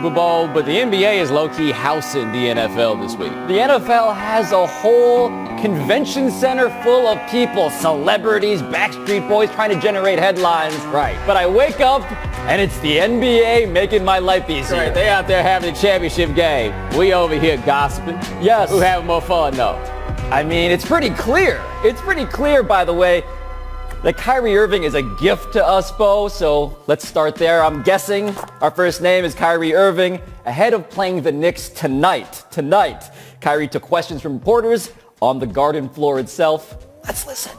Super Bowl, but the NBA is low-key housing the NFL this week. The NFL has a whole convention center full of people, celebrities, Backstreet Boys trying to generate headlines. Right. But I wake up and it's the NBA making my life easier. Right. They out there having a championship game. We over here gossiping. Yes. Who having more fun though? I mean, it's pretty clear. It's pretty clear, by the way, that Kyrie Irving is a gift to us, Bo. So let's start there. I'm guessing our first name is Kyrie Irving. Ahead of playing the Knicks tonight, tonight, Kyrie took questions from reporters on the garden floor itself. Let's listen.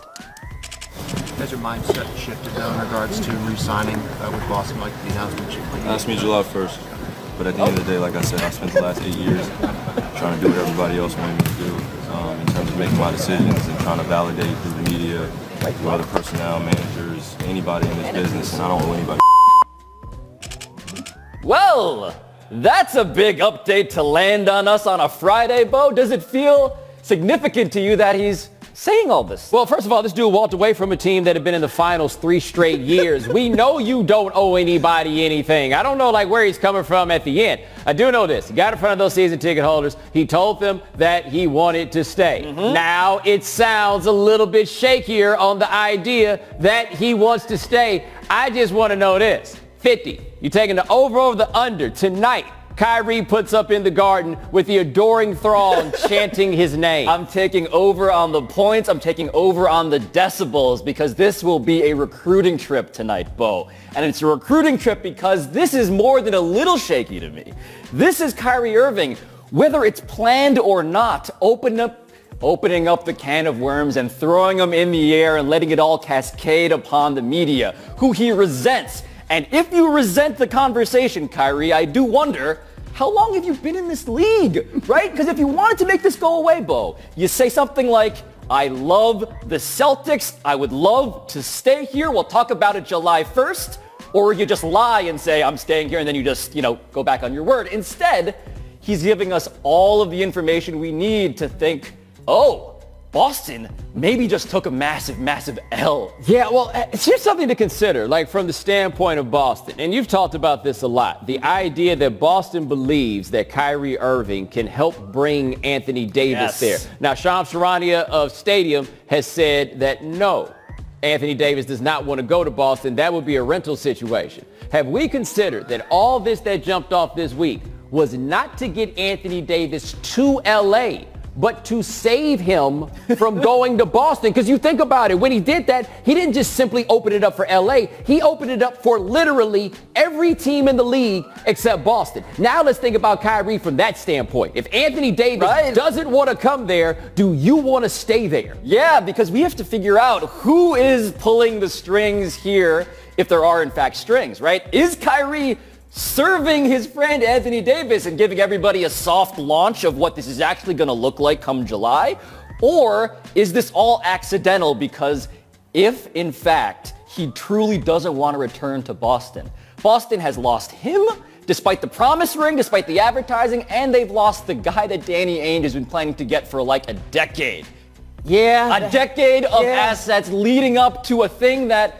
Has your mindset shifted though in regards to re-signing uh, with Boston, like the announcement? Like, Asked me July 1st. But at the end of the day, like I said, I spent the last eight years trying to do what everybody else wanted me to do um, in terms of making my decisions and trying to validate through the media, through other personnel, managers, anybody in this business, and I don't owe anybody. Well, that's a big update to land on us on a Friday, Bo. Does it feel significant to you that he's saying all this? Well, first of all, this dude walked away from a team that had been in the finals three straight years. we know you don't owe anybody anything. I don't know like where he's coming from at the end. I do know this. He got in front of those season ticket holders. He told them that he wanted to stay. Mm-hmm. Now it sounds a little bit shakier on the idea that he wants to stay. I just want to know this. 50. You taking the over over the under tonight. Kyrie puts up in the garden with the adoring throng chanting his name. I'm taking over on the points. I'm taking over on the decibels because this will be a recruiting trip tonight, Bo. And it's a recruiting trip because this is more than a little shaky to me. This is Kyrie Irving, whether it's planned or not, open up opening up the can of worms and throwing them in the air and letting it all cascade upon the media, who he resents. And if you resent the conversation, Kyrie, I do wonder, how long have you been in this league, right? Because if you wanted to make this go away, Bo, you say something like, I love the Celtics. I would love to stay here. We'll talk about it July 1st. Or you just lie and say, I'm staying here, and then you just, you know, go back on your word. Instead, he's giving us all of the information we need to think, oh, Boston maybe just took a massive, massive L. Yeah, well, eh, here's something to consider, like from the standpoint of Boston, and you've talked about this a lot. The idea that Boston believes that Kyrie Irving can help bring Anthony Davis Yes. there. Now, Shams Charania of Stadium has said that no, Anthony Davis does not want to go to Boston. That would be a rental situation. Have we considered that all this that jumped off this week was not to get Anthony Davis to LA, but to save him from going to Boston. Because you think about it, when he did that, he didn't just simply open it up for LA. He opened it up for literally every team in the league except Boston. Now let's think about Kyrie from that standpoint. If Anthony Davis Right. doesn't want to come there, do you want to stay there? Yeah, because we have to figure out who is pulling the strings here, if there are in fact strings, right? Is Kyrie serving his friend Anthony Davis and giving everybody a soft launch of what this is actually going to look like come July? Or is this all accidental because if in fact he truly doesn't want to return to Boston, Boston has lost him despite the promise ring, despite the advertising, and they've lost the guy that Danny Ainge has been planning to get for like a decade. Yeah. A decade of Yeah. assets leading up to a thing that,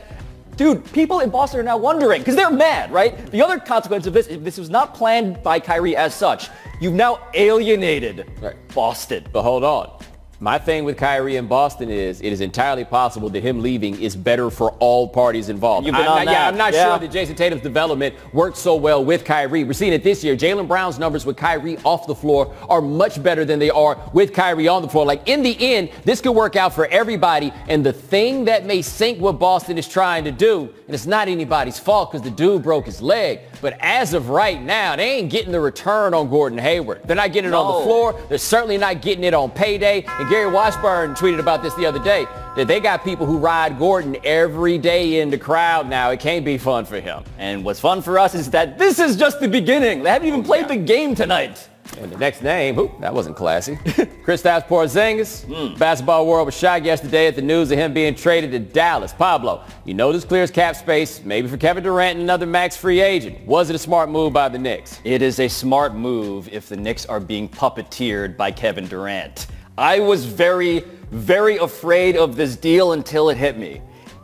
dude, people in Boston are now wondering because they're mad, right? The other consequence of this, if this was not planned by Kyrie as such, you've now alienated Right. Boston. But hold on. My thing with Kyrie in Boston is it is entirely possible that him leaving is better for all parties involved. I'm not, Yeah. I'm not Yeah. sure that Jayson Tatum's development worked so well with Kyrie. We're seeing it this year. Jaylen Brown's numbers with Kyrie off the floor are much better than they are with Kyrie on the floor. Like in the end, this could work out for everybody. And the thing that may sink what Boston is trying to do, and it's not anybody's fault because the dude broke his leg. But as of right now, they ain't getting the return on Gordon Hayward. They're not getting it on the floor. They're certainly not getting it on payday. And Gary Washburn tweeted about this the other day, that they got people who ride Gordon every day in the crowd now. It can't be fun for him. And what's fun for us is that this is just the beginning. They haven't even oh, played the game tonight. And the next name, oop, that wasn't classy. Kristaps Porzingis. Hmm. Basketball world was shocked yesterday at the news of him being traded to Dallas. Pablo, you know this clears cap space, maybe for Kevin Durant and another max free agent. Was it a smart move by the Knicks? It is a smart move if the Knicks are being puppeteered by Kevin Durant. I was very, very afraid of this deal until it hit me.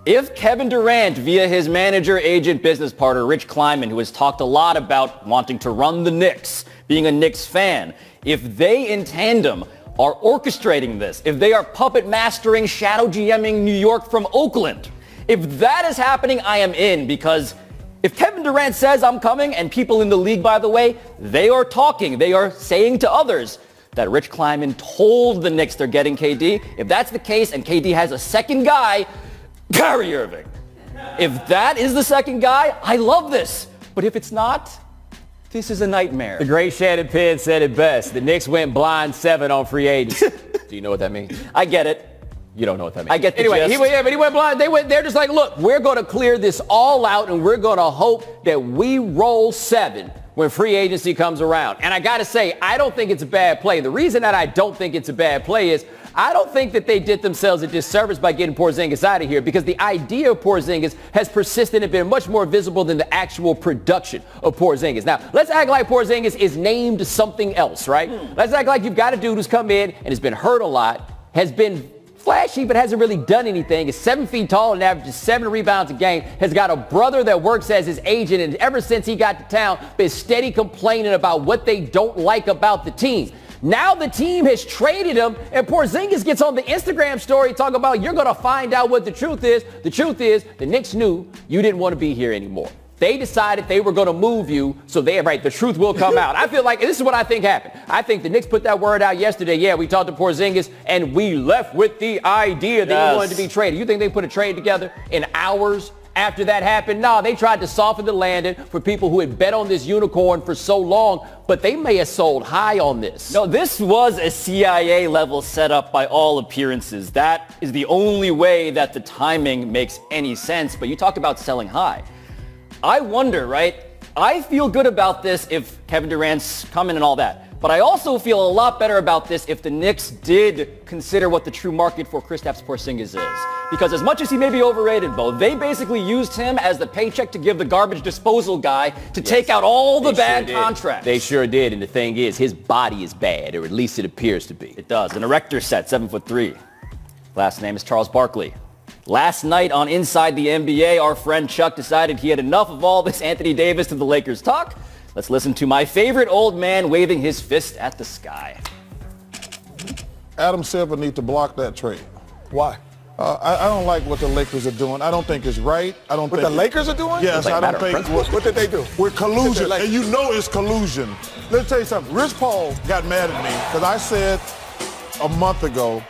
If Kevin Durant, via his manager, agent, business partner, Rich Kleiman, who has talked a lot about wanting to run the Knicks, being a Knicks fan, if they in tandem are orchestrating this, if they are puppet mastering, shadow GMing New York from Oakland, if that is happening, I am in because if Kevin Durant says I'm coming and people in the league, by the way, they are talking, they are saying to others that Rich Kleiman told the Knicks they're getting KD. If that's the case and KD has a second guy, Kyrie Irving. If that is the second guy, I love this. But if it's not, this is a nightmare. The great Shannon Penn said it best. The Knicks went blind seven on free agents. Do you know what that means? I get it. You don't know what that means. I get the anyway. gist. He went, yeah, but he went blind. They went. They're just like, look, we're going to clear this all out, and we're going to hope that we roll seven when free agency comes around. And I got to say, I don't think it's a bad play. The reason that I don't think it's a bad play is I don't think that they did themselves a disservice by getting Porzingis out of here because the idea of Porzingis has persisted and been much more visible than the actual production of Porzingis. Now, let's act like Porzingis is named something else, right? Hmm. Let's act like you've got a dude who's come in and has been hurt a lot, has been flashy, but hasn't really done anything. Is seven feet tall and averages seven rebounds a game. Has got a brother that works as his agent, and ever since he got to town, been steady complaining about what they don't like about the team. Now the team has traded him, and Porzingis gets on the Instagram story talking about you're going to find out what the truth is. The truth is the Knicks knew you didn't want to be here anymore. They decided they were going to move you, so they right. The truth will come out. I feel like this is what I think happened. I think the Knicks put that word out yesterday. Yeah, we talked to Porzingis, and we left with the idea that Yes. he wanted to be traded. You think they put a trade together in hours after that happened? No, they tried to soften the landing for people who had bet on this unicorn for so long, but they may have sold high on this. No, this was a CIA level setup by all appearances. That is the only way that the timing makes any sense. But you talked about selling high. I wonder, right? I feel good about this if Kevin Durant's coming and all that. But I also feel a lot better about this if the Knicks did consider what the true market for Kristaps Porzingis is. Because as much as he may be overrated, Bo, they basically used him as the paycheck to give the garbage disposal guy to take out all the They bad did. contracts. They sure did, and the thing is, his body is bad, or at least it appears to be. It does. An erector set, seven foot three. Last name is Charles Barkley. Last night on Inside the NBA, our friend Chuck decided he had enough of all this Anthony Davis to the Lakers talk. Let's listen to my favorite old man waving his fist at the sky. Adam Silver need to block that trade. Why? Uh, I, I don't like what the Lakers are doing. I don't think it's right. I don't What think the Lakers are doing? Yes, like I a don't think. What, what did they do? we're collusion, Like- and you know it's collusion. Let me tell you something. Rich Paul got mad at me because I said a month ago,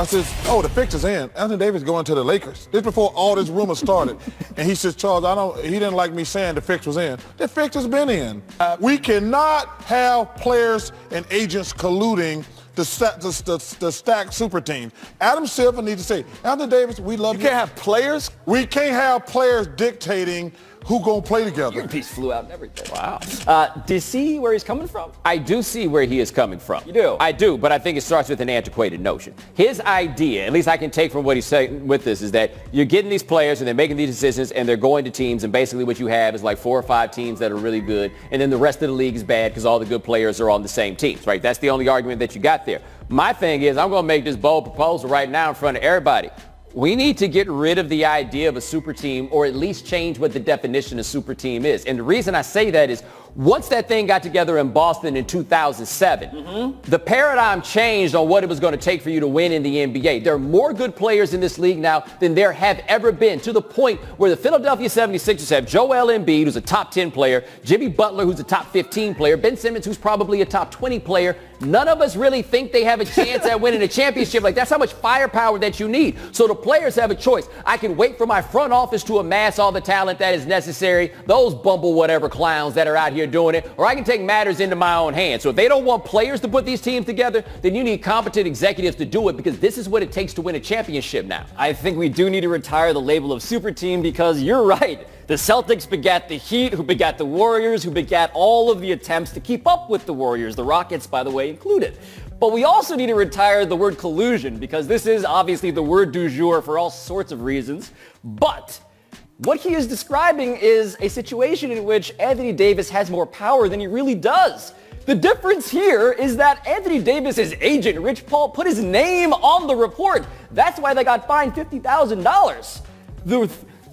I said, "Oh, the fix is in. Anthony Davis going to the Lakers." This before all this rumor started, and he says, "Charles, I don't." He didn't like me saying the fix was in. The fix has been in. Uh, we cannot have players and agents colluding. To to, to stack super teams. Adam Silver needs to say, Anthony Davis, we love You you. can't have players? We can't have players dictating who gonna play together. Your piece flew out and everything. Wow. Uh, do you see where he's coming from? I do see where he is coming from. You do? I do, but I think it starts with an antiquated notion. His idea, at least I can take from what he's saying with this, is that you're getting these players and they're making these decisions and they're going to teams and basically what you have is like four or five teams that are really good and then the rest of the league is bad because all the good players are on the same teams, right? That's the only argument that you got there. My thing is I'm going to make this bold proposal right now in front of everybody. We need to get rid of the idea of a super team or at least change what the definition of super team is. And the reason I say that is once that thing got together in Boston in 2007, the paradigm changed on what it was going to take for you to win in the NBA. There are more good players in this league now than there have ever been to the point where the Philadelphia 76ers have Joel Embiid, who's a top 10 player, Jimmy Butler, who's a top 15 player, Ben Simmons, who's probably a top 20 player. None of us really think they have a chance at winning a championship. Like that's how much firepower that you need. So the players have a choice. I can wait for my front office to amass all the talent that is necessary, those bumble whatever clowns that are out here doing it, or I can take matters into my own hands. So if they don't want players to put these teams together, then you need competent executives to do it because this is what it takes to win a championship now. I think we do need to retire the label of super team because you're right. The Celtics begat the Heat, who begat the Warriors, who begat all of the attempts to keep up with the Warriors, the Rockets, by the way, included. But we also need to retire the word collusion because this is obviously the word du jour for all sorts of reasons. But what he is describing is a situation in which Anthony Davis has more power than he really does. The difference here is that Anthony Davis's agent, Rich Paul, put his name on the report. That's why they got fined $50,000. the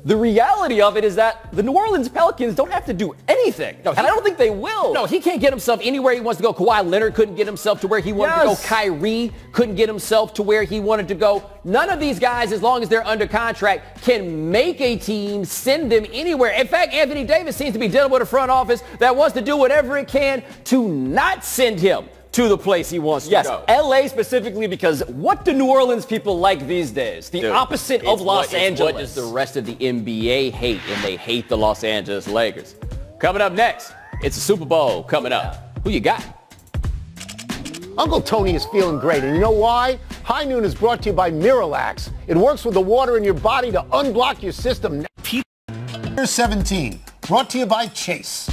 the reality of it is that the New Orleans Pelicans don't have to do anything. No, and I don't think they will. No, he can't get himself anywhere he wants to go. Kawhi Leonard couldn't get himself to where he wanted Yes. to go. Kyrie couldn't get himself to where he wanted to go. None of these guys, as long as they're under contract, can make a team, send them anywhere. In fact, Anthony Davis seems to be dealing with a front office that wants to do whatever it can to not send him to the place he wants Yes, to go. Yes, LA specifically because what do New Orleans people like these days? The Dude, opposite of Los what- Angeles. What does the rest of the NBA hate? And they hate the Los Angeles Lakers. Coming up next, it's the Super Bowl coming up. Who you got? Uncle Tony is feeling great, and you know why? High Noon is brought to you by Miralax. It works with the water in your body to unblock your system. Here's 17, brought to you by Chase.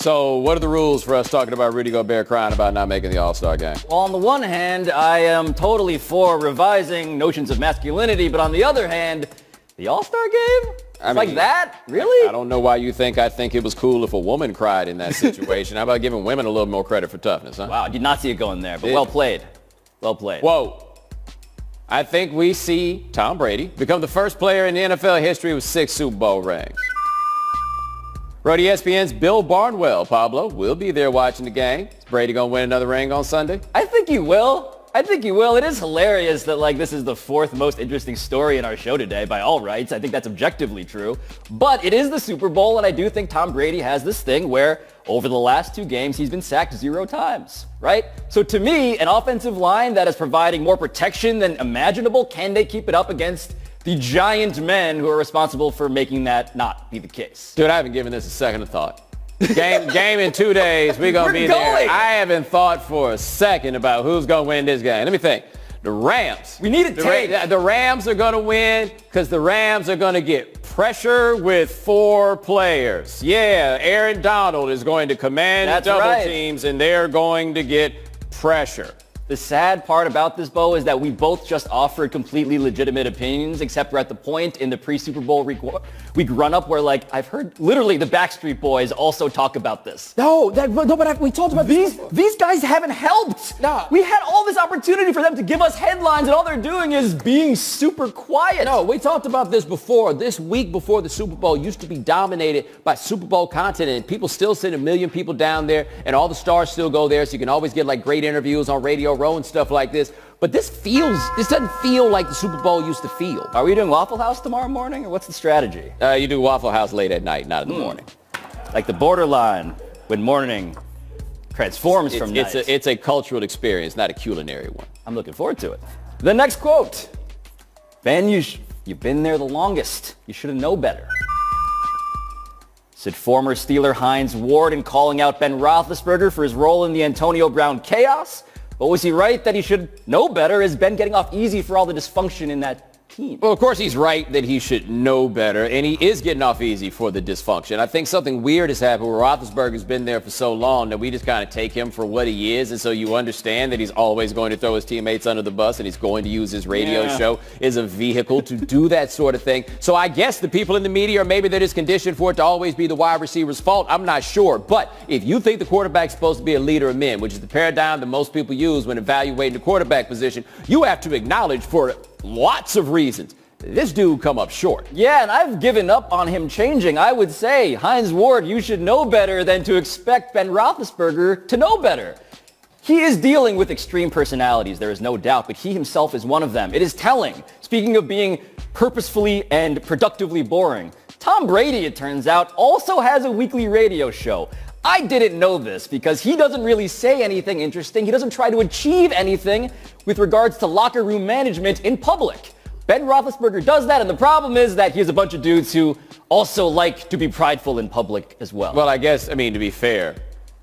So what are the rules for us talking about Rudy Gobert crying about not making the All-Star game? Well, on the one hand, I am totally for revising notions of masculinity, but on the other hand, the All-Star game? I like that? Really? I don't know why you think I think it was cool if a woman cried in that situation. How about giving women a little more credit for toughness, huh? Wow, I did not see it going there, but Did- well played. Well played. Whoa. I think we see Tom Brady become the first player in the NFL history with six Super Bowl rings. E ESPN's Bill Barnwell, Pablo, will be there watching the game. Is Brady going to win another ring on Sunday? I think he will. I think he will. It is hilarious that like this is the fourth most interesting story in our show today by all rights. I think that's objectively true. But it is the Super Bowl and I do think Tom Brady has this thing where over the last two games he's been sacked zero times, right? So to me, an offensive line that is providing more protection than imaginable, can they keep it up against the giant men who are responsible for making that not be the case? Dude, I haven't given this a second of thought. Game, game in two days. We're going We're to be going. there. I haven't thought for a second about who's going to win this game. Let me think. The Rams. We need a the, take. the Rams are going to win because the Rams are going to get pressure with four players. Yeah, Aaron Donald is going to command That's double right. teams and they're going to get pressure. The sad part about this, Bo, is that we both just offered completely legitimate opinions, except we're at the point in the pre-Super Bowl week, week run-up where, like, I've heard literally the Backstreet Boys also talk about this. No, that, no, but I, we talked about These these guys haven't helped. No. We had all this opportunity for them to give us headlines, and all they're doing is being super quiet. No, we talked about this before. This week before the Super Bowl used to be dominated by Super Bowl content, and people still send a million people down there, and all the stars still go there, so you can always get like great interviews on Radio Row and stuff like this. But this feels, this doesn't feel like the Super Bowl used to feel. Are we doing Waffle House tomorrow morning, or what's the strategy? Uh, you do Waffle House late at night, not in the morning. Like the borderline when morning transforms It's, from it's, night. a, it's a cultural experience, not a culinary one. I'm looking forward to it. The next quote. Ben, you sh- you've been there the longest. You should have known better. Said former Steeler Hines Ward in calling out Ben Roethlisberger for his role in the Antonio Brown chaos. But was he right that he should know better? Is Ben getting off easy for all the dysfunction in that Well, of course, he's right that he should know better, and he is getting off easy for the dysfunction. I think something weird has happened where Roethlisberger's been there for so long that we just kind of take him for what he is, and so you understand that he's always going to throw his teammates under the bus, and he's going to use his radio Yeah. show as a vehicle to do that sort of thing. So I guess the people in the media, or maybe they're just conditioned for it to always be the wide receiver's fault. I'm not sure. But if you think the quarterback's supposed to be a leader of men, which is the paradigm that most people use when evaluating the quarterback position, you have to acknowledge for lots of reasons this dude come up short. Yeah, and I've given up on him changing. I would say, Hines Ward, you should know better than to expect Ben Roethlisberger to know better. He is dealing with extreme personalities, there is no doubt, but he himself is one of them. It is telling. Speaking of being purposefully and productively boring, Tom Brady, it turns out, also has a weekly radio show. I didn't know this because he doesn't really say anything interesting. He doesn't try to achieve anything with regards to locker room management in public. Ben Roethlisberger does that, and the problem is that he has a bunch of dudes who also like to be prideful in public as well. Well, I guess, I mean, to be fair,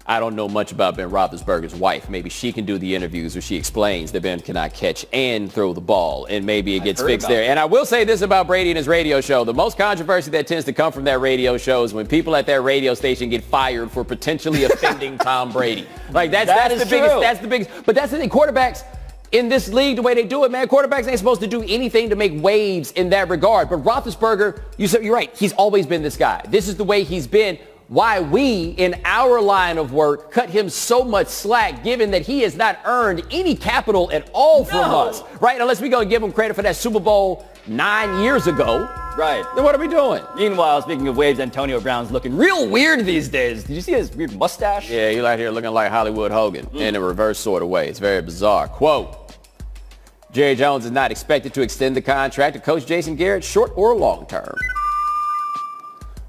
I don't know much about Ben Roethlisberger's wife. Maybe she can do the interviews where she explains that Ben cannot catch and throw the ball, and maybe it gets fixed there. that. And I will say this about Brady and his radio show. The most controversy that tends to come from that radio show is when people at that radio station get fired for potentially offending Tom Brady. Like, that's, That that's is the biggest, that's the biggest. But that's the thing, quarterbacks, in this league, the way they do it, man, quarterbacks ain't supposed to do anything to make waves in that regard. But Roethlisberger, you said you're right. He's always been this guy. This is the way he's been. Why we, in our line of work, cut him so much slack, given that he has not earned any capital at all from us, right? Unless we go and give him credit for that Super Bowl nine years ago, Right. then what are we doing? Meanwhile, speaking of waves, Antonio Brown's looking real weird these days. Did you see his weird mustache? Yeah, you're out here looking like Hollywood Hogan mm. in a reverse sort of way. It's very bizarre. Quote, Jerry Jones is not expected to extend the contract to Coach Jason Garrett short or long term.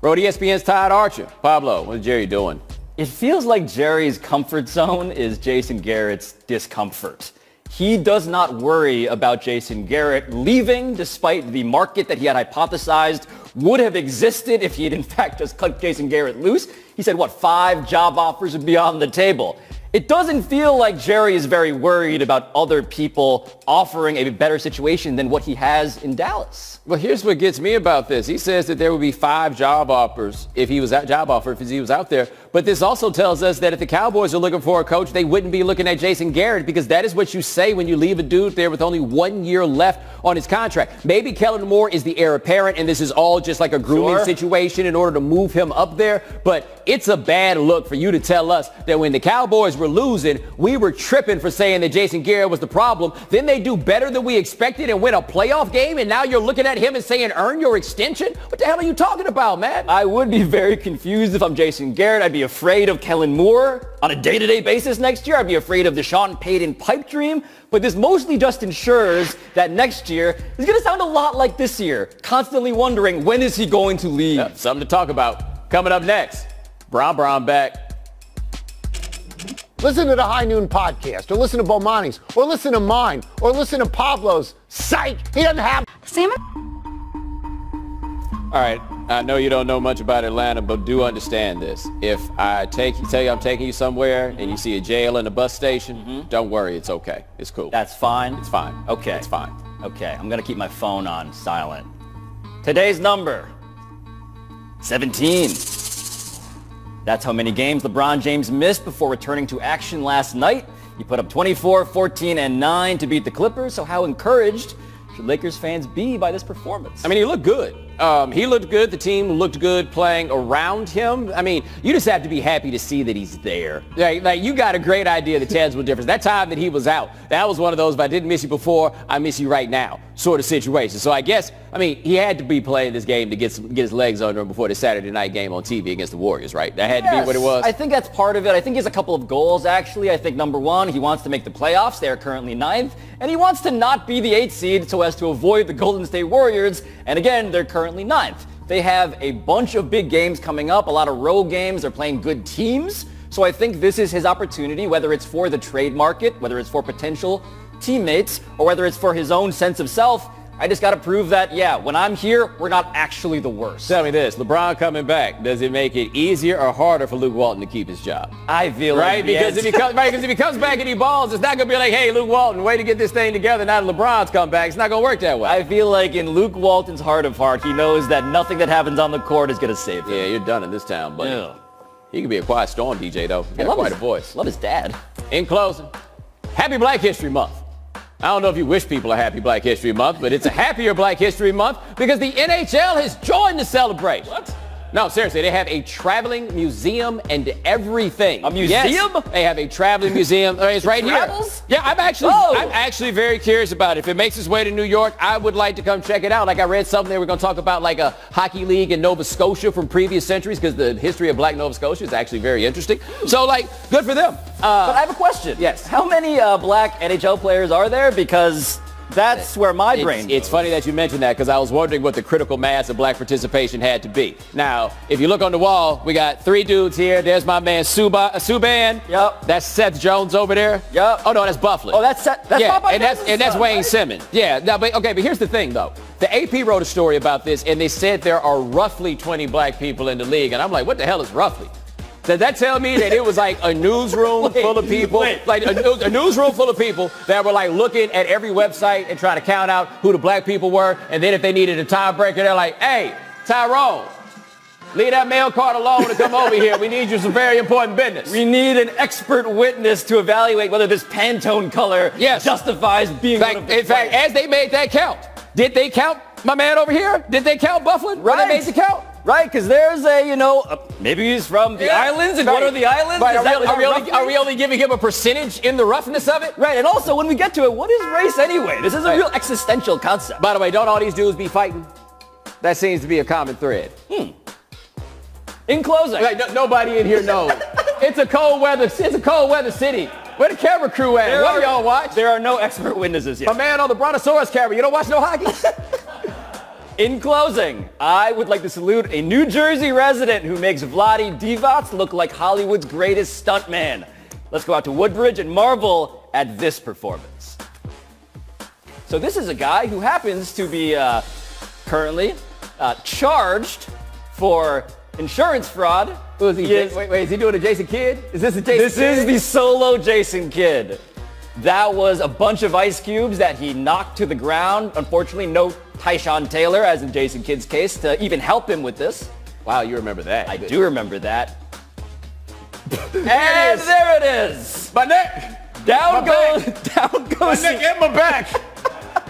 Wrote ESPN's Todd Archer. Pablo, what's Jerry doing? It feels like Jerry's comfort zone is Jason Garrett's discomfort. He does not worry about Jason Garrett leaving despite the market that he had hypothesized would have existed if he had in fact just cut Jason Garrett loose. He said, what, five job offers would be on the table. It doesn't feel like Jerry is very worried about other people offering a better situation than what he has in Dallas. Well, here's what gets me about this. He says that there would be five job offers if he was out, job offer if he was out there. But this also tells us that if the Cowboys are looking for a coach, they wouldn't be looking at Jason Garrett because that is what you say when you leave a dude there with only one year left on his contract. Maybe Kellen Moore is the heir apparent and this is all just like a grooming Sure. situation in order to move him up there. But it's a bad look for you to tell us that when the Cowboys were losing, we were tripping for saying that Jason Garrett was the problem. Then they do better than we expected and win a playoff game. And now you're looking at him and saying, earn your extension? What the hell are you talking about, man? I would be very confused if I'm Jason Garrett. I'd be afraid of Kellen Moore on a day-to-day basis next year. I'd be afraid of the Sean Payton pipe dream. But this mostly just ensures that next year is going to sound a lot like this year, constantly wondering when is he going to leave. Yep, something to talk about. Coming up next, Brown Brown back. Listen to the High Noon podcast, or listen to Bomani's, or listen to mine, or listen to Pablo's. Psych! He doesn't have. Salmon? All right, I know you don't know much about Atlanta, but do understand this. If I take you, tell you I'm taking you somewhere, and you see a jail and a bus station, mm-hmm. don't worry, it's okay. It's cool. That's fine. it's fine. Okay. it's fine. Okay, I'm going to keep my phone on silent. Today's number, 17. That's how many games LeBron James missed before returning to action last night. He put up 24, 14, and 9 to beat the Clippers, so how encouraged should Lakers fans be by this performance? I mean, he looked good. Um, he looked good. The team looked good playing around him. I mean, you just have to be happy to see that he's there. Like, like you got a great idea of the tangible difference. That time that he was out, that was one of those, if I didn't miss you before, I miss you right now sort of situation. So I guess, I mean, he had to be playing this game to get, some, get his legs under him before the Saturday night game on TV against the Warriors, right? That had to be what it was. I think that's part of it. I think he has a couple of goals, actually. I think number one, he wants to make the playoffs. They are currently ninth. And he wants to not be the eighth seed so as to avoid the Golden State Warriors. And again, they're currently ninth. They have a bunch of big games coming up, a lot of road games. They're playing good teams. So I think this is his opportunity, whether it's for the trade market, whether it's for potential teammates, or whether it's for his own sense of self. I just got to prove that, yeah, when I'm here, we're not actually the worst. Tell me this, LeBron coming back, does it make it easier or harder for Luke Walton to keep his job? I feel Right, like because if he comes right, because if he comes back and he balls, it's not gonna be like, hey, Luke Walton, way to get this thing together. Now that LeBron's come back, it's not gonna work that way. I feel like in Luke Walton's heart of heart, he knows that nothing that happens on the court is going to save him. yeah, you're done in this town, buddy. Yeah. He could be a quiet storm DJ though. He got love quite his, a voice. Love his dad. In closing, Happy Black History Month. I don't know if you wish people a happy Black History Month, but it's a happier Black History Month because the NHL has joined the celebration. What? No, seriously, they have a traveling museum and everything. A museum? Yes, they have a traveling museum. Uh, It's right travels? here. Yeah, I'm actually. I'm actually very curious about it. If it makes its way to New York, I would like to come check it out. Like I read something they were going to talk about like a hockey league in Nova Scotia from previous centuries because the history of Black Nova Scotia is actually very interesting. So like, good for them. Uh, But I have a question. Yes. How many uh, black NHL players are there? Because that's where my brain It's, it's funny that you mentioned that because I was wondering what the critical mass of black participation had to be. Now, if you look on the wall, we got three dudes here. There's my man Suba, uh, Subban. Yep. That's Seth Jones over there. Yep. Oh no, that's Buffalo. Oh, that's Seth- that's yeah, and that's and that's son, Wayne right? Simmonds. Yeah. Now, but okay, but here's the thing though. The AP wrote a story about this, and they said there are roughly 20 black people in the league, and I'm like, what the hell is roughly? Does that tell me that it was like a newsroom Wait, full of people, wait. like a, a newsroom full of people that were like looking at every website and trying to count out who the black people were, and then if they needed a tiebreaker, they're like, hey, Tyrone, leave that mail card alone and come over here. We need you some very important business. We need an expert witness to evaluate whether this Pantone color Yes. justifies being In fact, in fact, as they made that count, did they count my man over here? Did they count Buffalo? when Right. they made the count? Right? Because there's a, you know, maybe he's from the Yeah. islands, and Right. what are the islands? Right, are, that we, are, we only, are we only giving him a percentage in the roughness of it? Right, and also when we get to it, what is race anyway? This is a Right. real existential concept. By the way, don't all these dudes be fighting? That seems to be a common thread. Hmm. In closing, no- nobody in here knows. it's a cold weather. It's a cold weather city. Where the camera crew at? there What are, do y'all watch? There are no expert witnesses A yet. man on the Brontosaurus camera. You don't watch no hockey? In closing, I would like to salute a New Jersey resident who makes Vlade Divac look like Hollywood's greatest stuntman. Let's go out to Woodbridge and marvel at this performance. So this is a guy who happens to be uh, currently uh, charged for insurance fraud. Who is he? Is- wait, wait, is he doing a Jason Kidd? Is this a Jason This Kidd? is the solo Jason Kidd. That was a bunch of ice cubes that he knocked to the ground. Unfortunately, no Tyshawn Taylor, as in Jason Kidd's case, to even help him with this. Wow, you remember that. I Good. do remember that. And there it is. My neck. Down My goes, down goes. My neck and my back.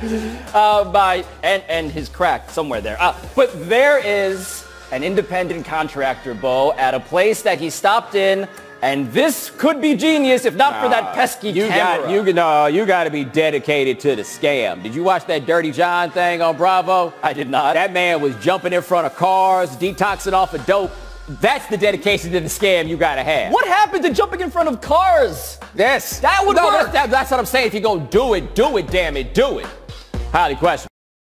uh, by and and his crack somewhere there. Uh, but there is an independent contractor, Bo, at a place that he stopped in, and this could be genius if not for that pesky you camera. Got, you, no, you got to be dedicated to the scam. Did you watch that Dirty John thing on Bravo? I did not. That man was jumping in front of cars, detoxing off of dope. That's the dedication to the scam you got to have. what happened to jumping in front of cars? Yes. That would no, work. That's, that- that's what I'm saying. If you're going to do it, do it, damn it, do it. Highly questionable.